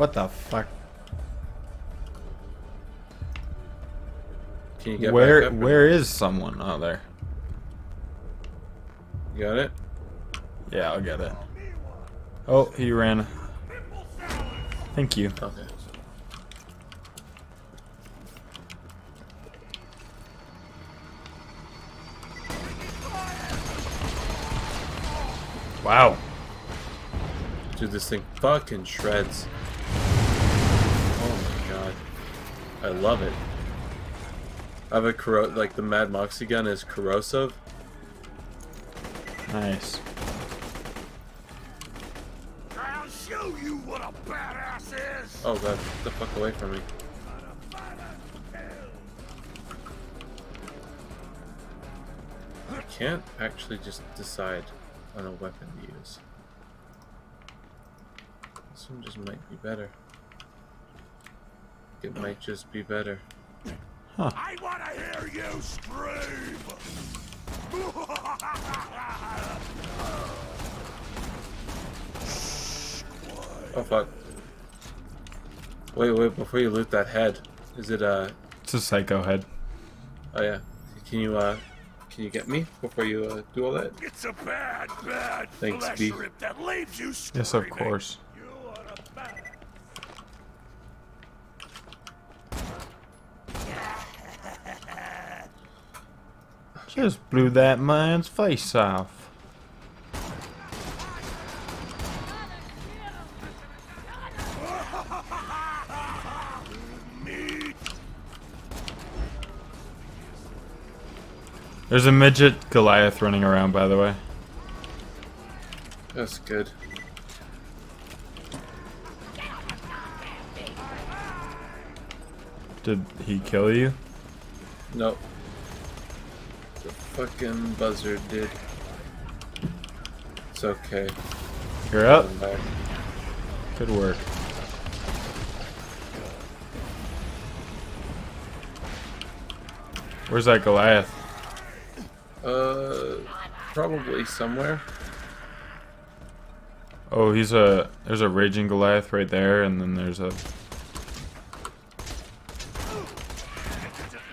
What the fuck? Can you get Where where is someone? Oh, there. You got it? Yeah, I'll get it. Oh, he ran. Thank you. Okay. Wow. Dude, this thing fucking shreds. Oh my god. I love it. I have a corro like the Mad Moxxi gun is corrosive. Nice. I'll show you what a badass is. Oh god, get the fuck away from me. I can't actually just decide on a weapon to use. This one just might be better. It might just be better. I want to hear you scream. Oh fuck. Wait, wait, before you loot that head, is it uh It's a psycho head. oh yeah. Can you uh can you get me before you uh, do all that? It's a bad, bad Thanks, flesh B. rip that leaves you screaming. Yes, of course. You are a bad. Just blew that man's face off. There's a midget Goliath running around, by the way. That's good. Did he kill you? Nope. Fucking buzzard did. It's okay. You're up. Good work. Where's that Goliath? Uh, probably somewhere. Oh, he's a. There's a raging Goliath right there, and then there's a. Does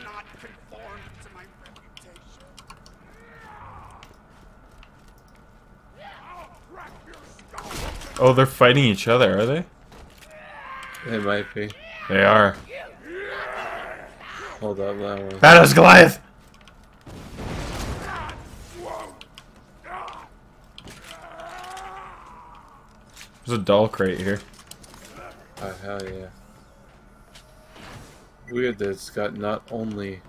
not conform to my reputation. I'll crack your skull. Oh, they're fighting each other, are they? They might be. They are. Hold up, that one. Badass Goliath! There's a Dahl crate here. Oh, hell yeah. Weird that it's got not only,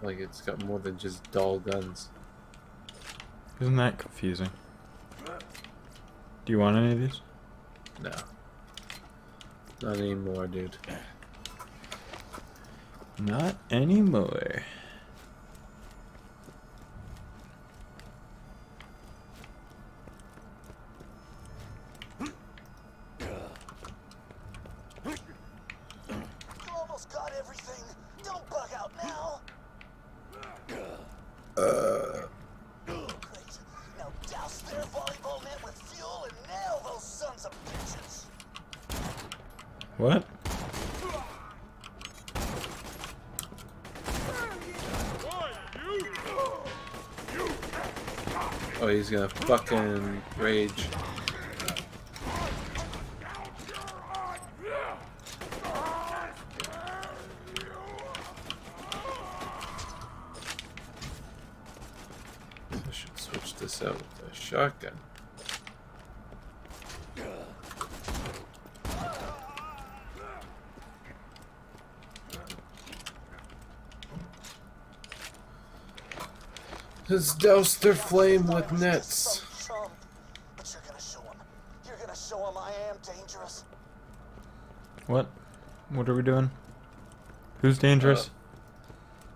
like, it's got more than just Dahl guns. Isn't that confusing? Do you want any of these? No. Not anymore, dude. Not anymore. You almost got everything. Don't bug out now. Great. Now douse their volleyball net with fuel and nail those sons of bitches. What? Oh, he's gonna fucking rage. I should switch this out with a shotgun. Let's douse their flame with nets. Some chump. But you're gonna show him. You're gonna show him I am dangerous. What? What are we doing? Who's dangerous? Uh,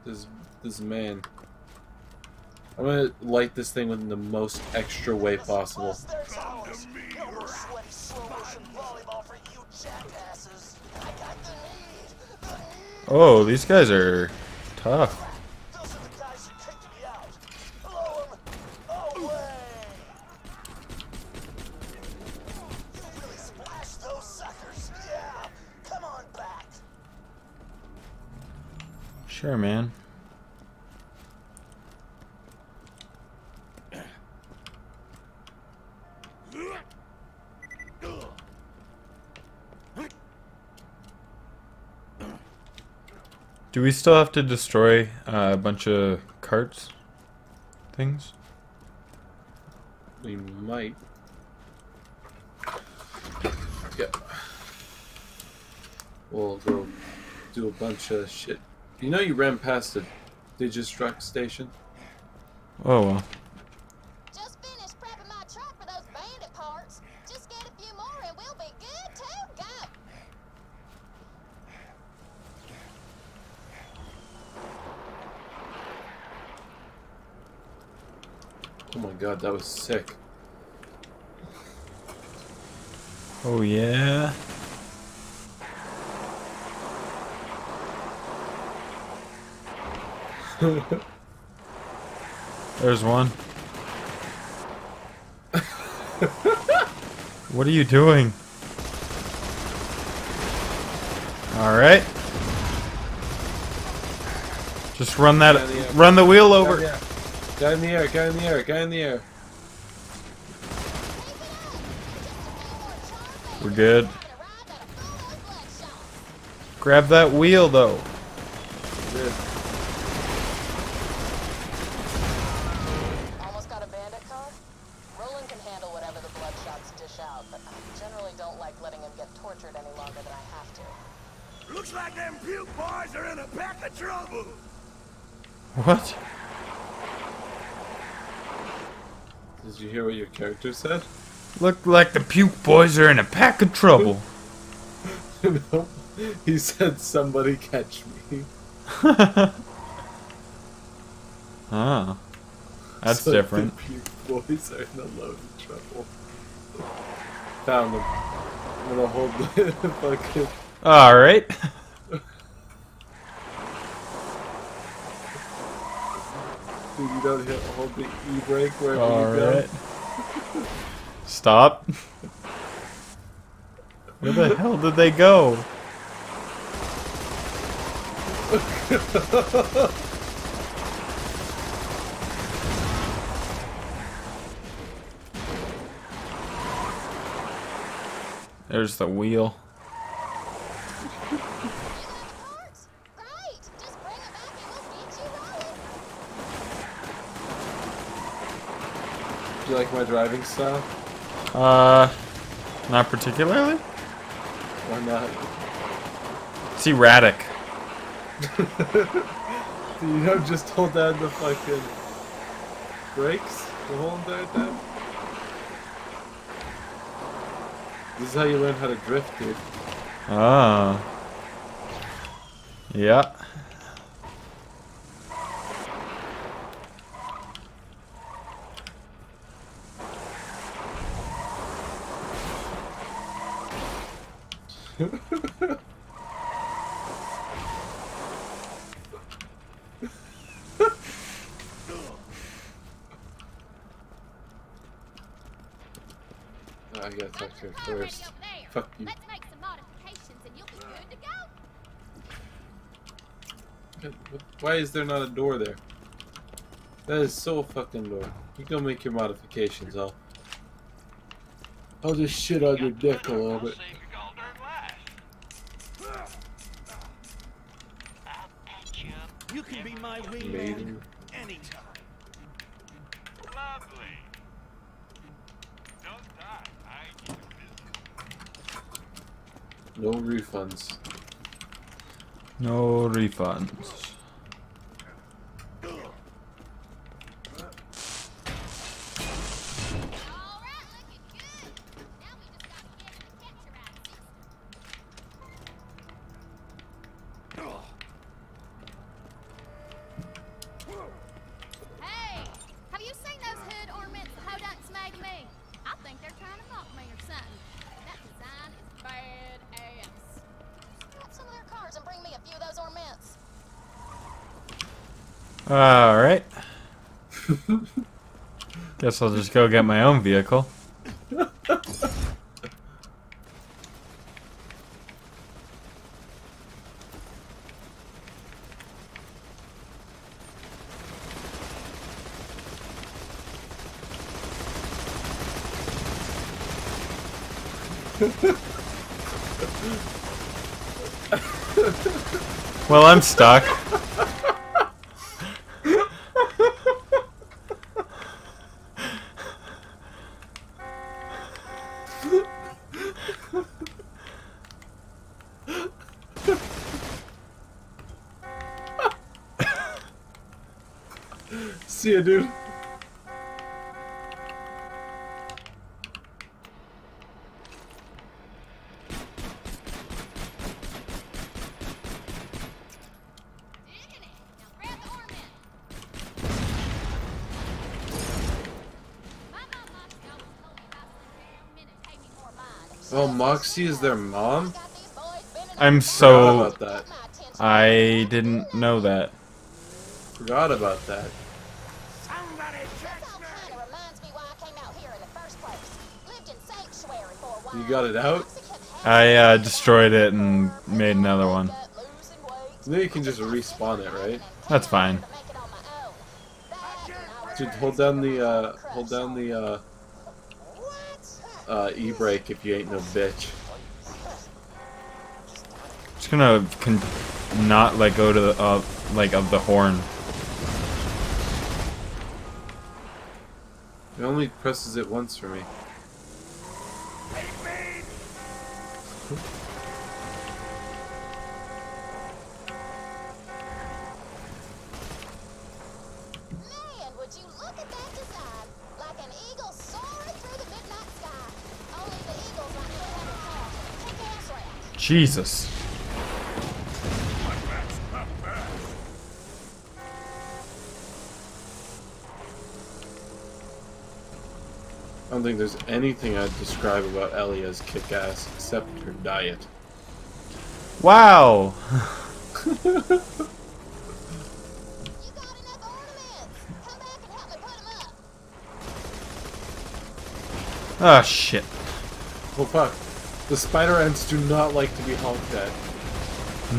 this this man. I'm gonna light this thing in the most extra way possible. Plus, there's ours. No more sweaty slow motion volleyball for you jackasses. I got the need. The need. oh, these guys are tough. Sure, man. Do we still have to destroy uh, a bunch of carts? Things? We might. Yep. We'll go do a bunch of shit. You know you ran past the Digistruct station? Oh well. Just finished prepping my truck for those bandit parts. Just get a few more and we'll be good to go. Oh my god, that was sick. Oh yeah. There's one. what are you doing? Alright. Just run that the run the wheel over. Guy in the air, guy in the air, guy in the air. We're good. Gonna ride that a full of bloodshot. Grab that wheel though. Good. Almost got a bandit car? Roland can handle whatever the bloodshots dish out, but I generally don't like letting him get tortured any longer than I have to. Looks like them puke boys are in a pack of trouble. What? Did you hear what your character said? Look like the puke boys are in a pack of trouble. no. He said, somebody catch me. ah. That's So different. The puke boys are in a load of trouble. Found them. I'm gonna hold the fucking... Alright. Dude, you don't hit, hold the E-brake wherever you go. Alright. Stop. Where the hell did they go? There's the wheel. You got the parts? Great. Just bring them back and we'll get you rolling. go. Do you like my driving style? Uh, not particularly. Why not? It's erratic. Do you know just hold down the fucking brakes the whole entire time? This is how you learn how to drift, dude. Ah. Yeah. I gotta talk to her first. Fuck you. Let's make some modifications and you'll be good to go. Why is there not a door there? That is so fucking door. You go make your modifications, I'll... I'll just shit on your dick a little bit. Can be my wingman anytime. Lovely. Don't die. I keep it. No refunds. No refunds. Alright. Guess I'll just go get my own vehicle. well, I'm stuck. Me more mind. Oh, Moxxi is their mom? Got these boys bending I'm Forgot so. about that. I didn't know that. Forgot about that. You got it out? I uh, destroyed it and made another one. Then you can just respawn it, right? That's fine. To make it on my own. That and I was Dude, hold down the uh, hold down the uh, uh, e-brake if you ain't no bitch. Just gonna not let go to the uh, like of the horn. It only presses it once for me. Jesus. That's not bad. I don't think there's anything I'd describe about Ellie as kick-ass except her diet. Wow. You got enough ornaments. Come back and help me put 'em up. Ah shit. Oh fuck. The spider ants do not like to be honked at.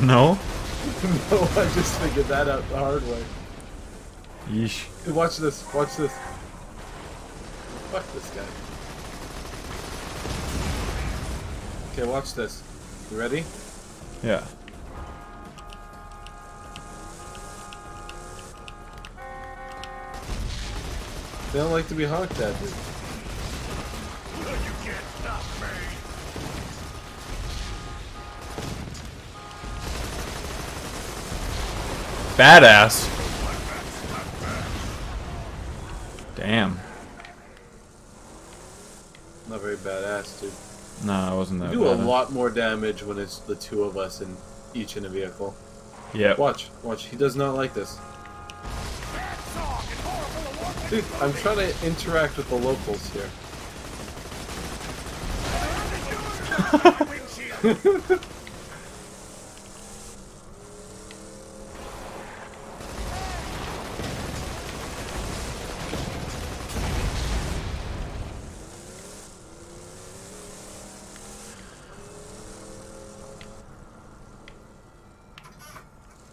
No. no, I just figured that out the hard way. Yeesh. Hey, Watch this, watch this. Fuck this guy. Okay, watch this. You ready? Yeah. They don't like to be honked at, dude. You can't stop me! Badass. Damn. Not very badass, dude. No, I wasn't that. You that do a badass. lot more damage when it's the two of us in each in a vehicle. Yeah. Watch, watch. He does not like this. Bad song and horrible to walk Dude, I'm trying to interact with the locals here. windshield!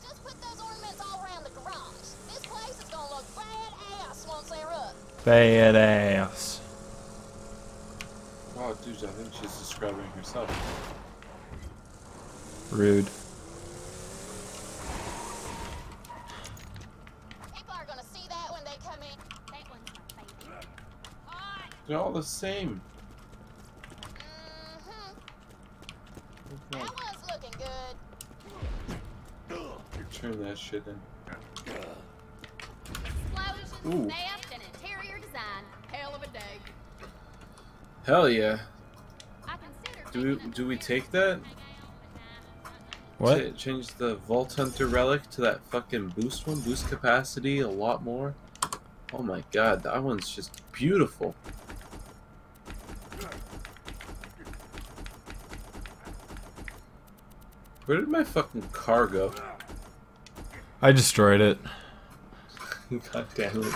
Just put those ornaments all around the garage. This place is gonna look badass once they're up. Badass. Oh, dude, I think she's describing herself. Rude. People are gonna see that when they come in. That one's my favorite. They're all the same. Mm-hmm. Okay, That one's looking good. Turn that shit in. Ooh. Hell yeah. Do we do we take that? hang out, but nah, What? Ch- change the Vault Hunter relic to that fucking boost one, boost capacity a lot more. Oh my god, that one's just beautiful. Where did my fucking car go? I destroyed it. god damn it.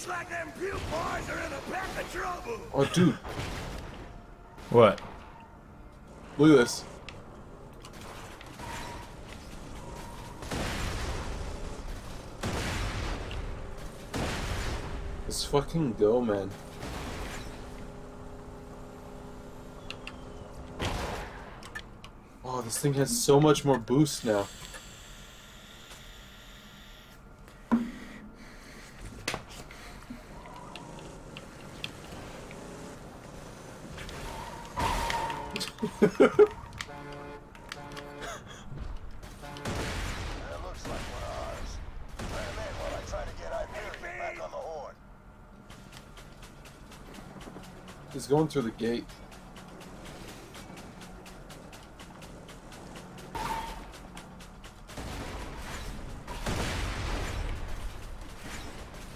Looks like them puke boys are in a pack of trouble. Oh, dude. What? Look at this. Let's fucking go, man. Oh, this thing has so much more boost now. He's going through the gate.